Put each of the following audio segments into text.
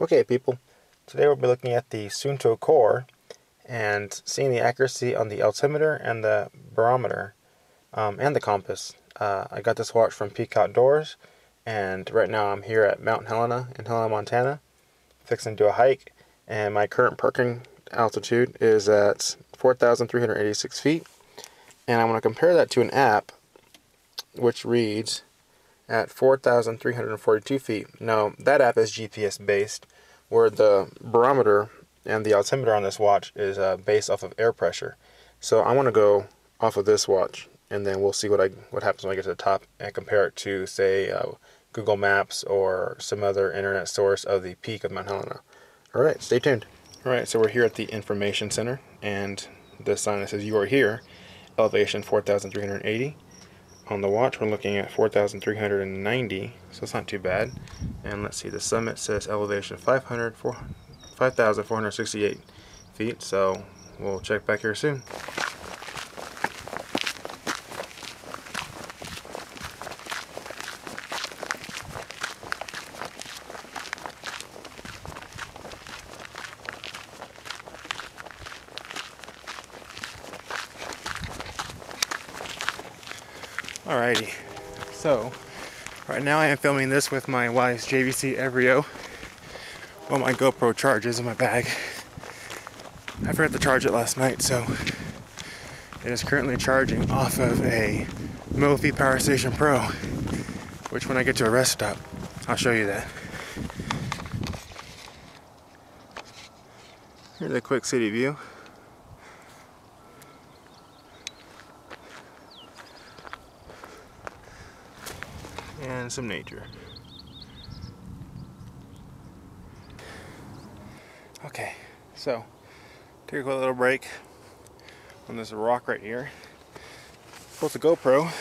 Okay, people, today we'll be looking at the Suunto Core and seeing the accuracy on the altimeter and the barometer um, and the compass. Uh, I got this watch from Peak Outdoors, and right now I'm here at Mount Helena in Helena, Montana, fixing to do a hike, and my current parking altitude is at 4,386 feet, and I want to compare that to an app which reads at 4,342 feet. Now, that app is GPS based, where the barometer and the altimeter on this watch is uh, based off of air pressure. So I want to go off of this watch, and then we'll see what I what happens when I get to the top and compare it to, say, uh, Google Maps or some other internet source of the peak of Mount Helena. All right, stay tuned. All right, so we're here at the information center, and the sign that says "You are here," elevation 4,380 on the watch we're looking at 4,390 so it's not too bad. And let's see the summit says elevation 500 5,468 feet so we'll check back here soon Alrighty, so right now I am filming this with my wife's JVC Everio while my GoPro charges in my bag. I forgot to charge it last night, so it is currently charging off of a Mophie Power Station Pro, which when I get to a rest stop, I'll show you that. Here's a quick city view. And some nature. Okay, so take a quick little break on this rock right here. Pull the GoPro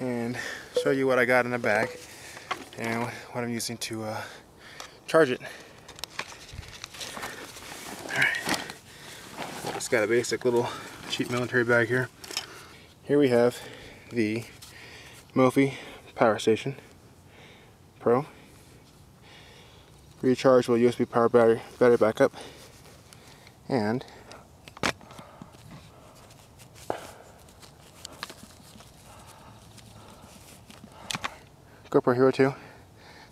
and show you what I got in the bag and what I'm using to uh, charge it. Alright, just got a basic little cheap military bag here. Here we have the Mophie Power Station Pro. Rechargeable USB power battery, battery backup. And GoPro Hero 2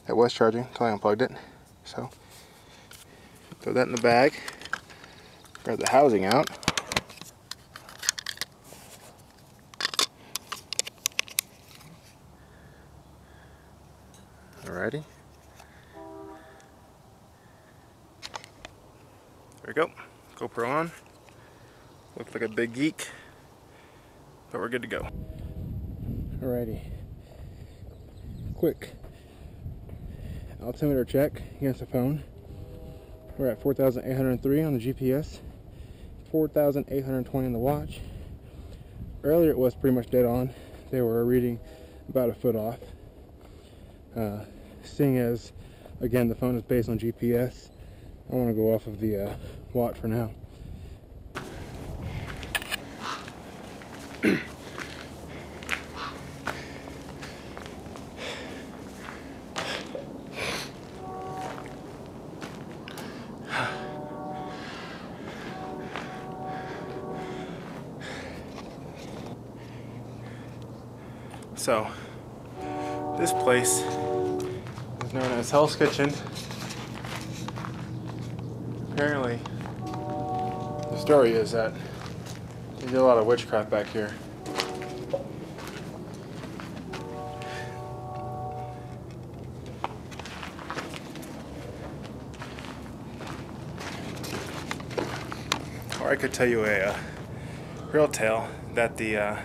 that was charging until I unplugged it. So throw that in the bag. Grab the housing out. Alrighty. There we go. GoPro on. Looks like a big geek. But we're good to go. Alrighty. Quick altimeter check against the phone. We're at 4,803 on the GPS, 4,820 on the watch. Earlier it was pretty much dead on. They were reading about a foot off. Uh, seeing as, again, the phone is based on GPS, I want to go off of the uh, watch for now. So, this place known as Hell's Kitchen. Apparently, the story is that they did a lot of witchcraft back here. Or I could tell you a uh, real tale that the uh,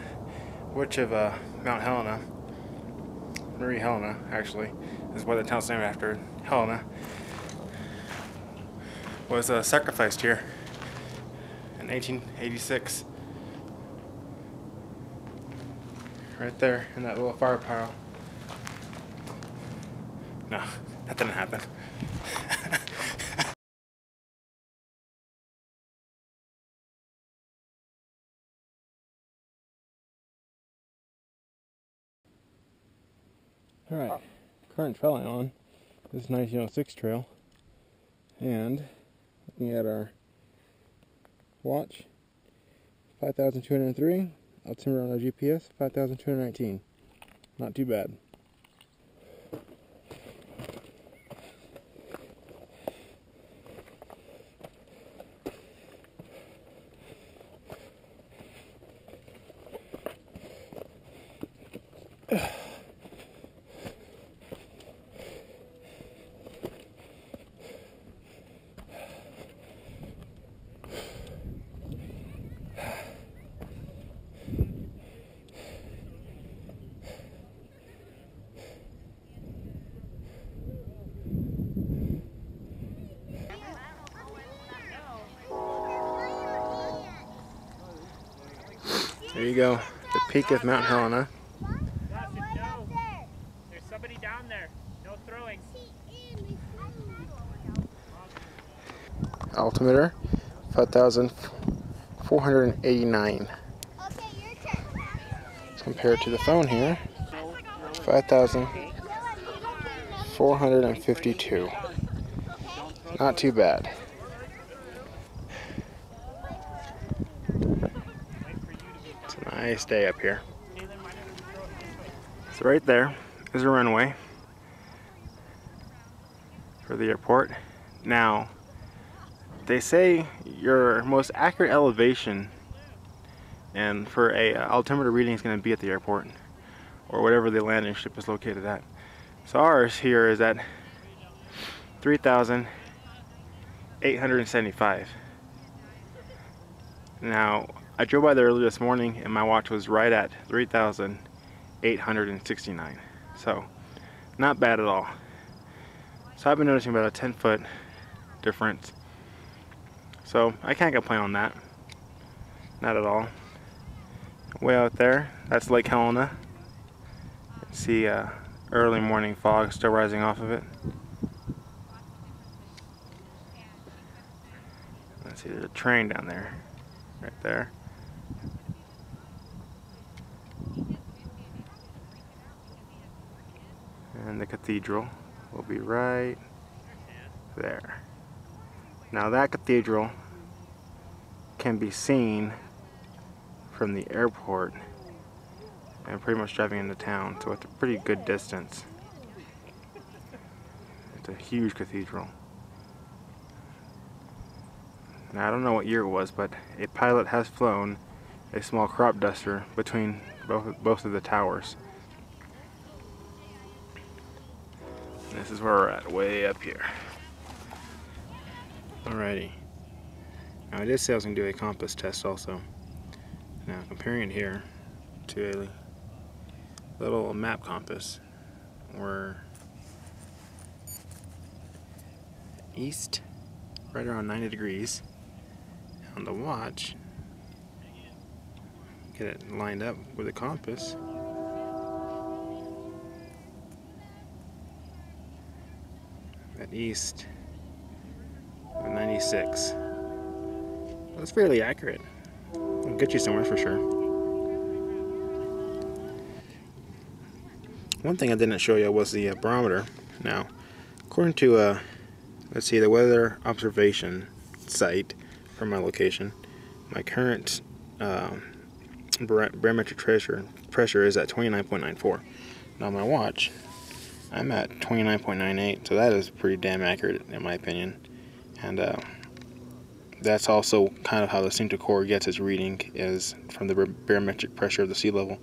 witch of uh, Mount Helena, Marie Helena actually, is why the town's named after Helena, was uh, sacrificed here in 1886. Right there in that little fire pile. No, that didn't happen. All right current trail on is 1906 trail. And looking at our watch, 5,203. Altimeter on our GPS, 5,219. Not too bad. There you go, the peak of Mount Helena. There's somebody down there. No throwing. Altimeter, 5,489. Compared to the phone here, 5,452. Not too bad. Nice day up here. So right there is a runway for the airport. Now, they say your most accurate elevation and for a uh, altimeter reading is going to be at the airport or whatever the landing strip is located at. So ours here is at 3,875. Now, I drove by there earlier this morning and my watch was right at 3,869. So, not bad at all. So I've been noticing about a 10 foot difference. So I can't complain on that. Not at all. Way out there, that's Lake Helena. See uh, early morning fog still rising off of it. Let's see, there's a train down there, right there. And the cathedral will be right there. Now that cathedral can be seen from the airport and pretty much driving into town, so it's a pretty good distance. It's a huge cathedral. Now I don't know what year it was, but a pilot has flown a small crop duster between both, both of the towers. And this is where we're at, way up here. Alrighty. Now I did say I was going to do a compass test also. Now comparing it here to a little map compass, we're east, right around 90 degrees. On the watch, get it lined up with the compass. At east, 96. That's fairly accurate. It'll get you somewhere for sure. One thing I didn't show you was the uh, barometer. Now, according to, uh, let's see, the weather observation site from my location, my current uh, barometric pressure, pressure is at 29.94. Now my watch, I'm at 29.98, so that is pretty damn accurate in my opinion. And uh, that's also kind of how the Suunto core gets its reading is from the barometric pressure of the sea level.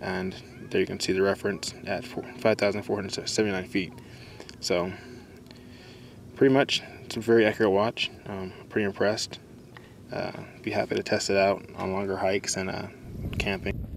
And there you can see the reference at 5,479 feet. So pretty much it's a very accurate watch. Um, pretty impressed. Uh, be happy to test it out on longer hikes and uh, camping.